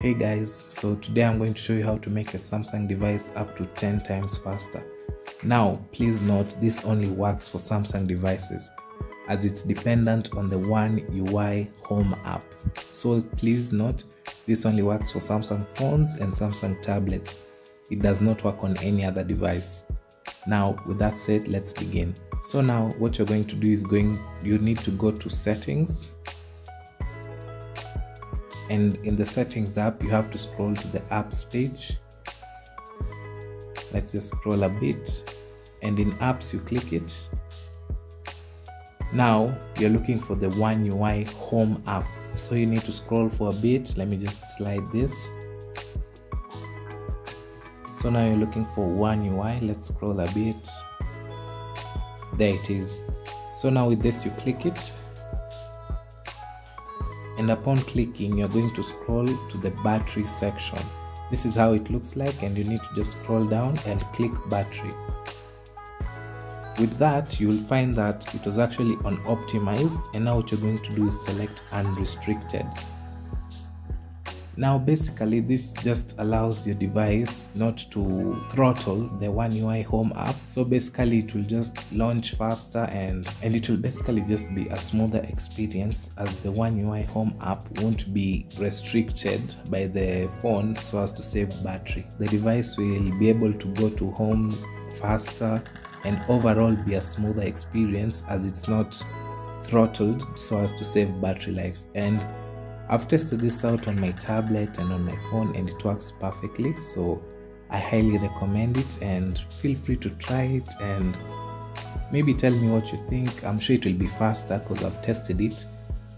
Hey guys, so today I'm going to show you how to make your Samsung device up to 10 times faster. Now, please note this only works for Samsung devices as it's dependent on the One UI Home app. So please note this only works for Samsung phones and Samsung tablets. It does not work on any other device. Now, with that said, let's begin. So now what you're going to do is going you need to go to settings and in the settings app you have to scroll to the apps page. Let's just scroll a bit. And in apps you click it. Now you're looking for the one ui home app. So you need to scroll for a bit. Let me just slide this. So now you're looking for one ui let's scroll a bit. There it is. So now with this you click it and upon clicking you're going to scroll to the battery section. This is how it looks like and you need to just scroll down and click battery. With that you will find that it was actually unoptimized and now what you're going to do is select unrestricted now basically this just allows your device not to throttle the One UI Home app. So basically it will just launch faster and, and it will basically just be a smoother experience as the One UI Home app won't be restricted by the phone so as to save battery. The device will be able to go to home faster and overall be a smoother experience as it's not throttled so as to save battery life and I've tested this out on my tablet and on my phone and it works perfectly. So I highly recommend it and feel free to try it and maybe tell me what you think. I'm sure it will be faster because I've tested it.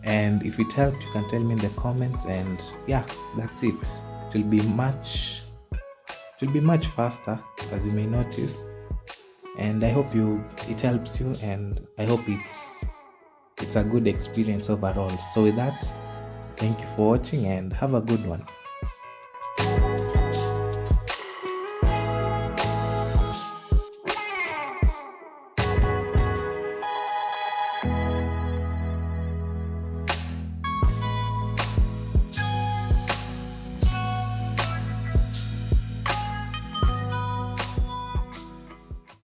And if it helped, you can tell me in the comments. And yeah, that's it. It will be much it will be much faster as you may notice. And I hope you it helps you and I hope it's it's a good experience overall. So with that, Thank you for watching and have a good one.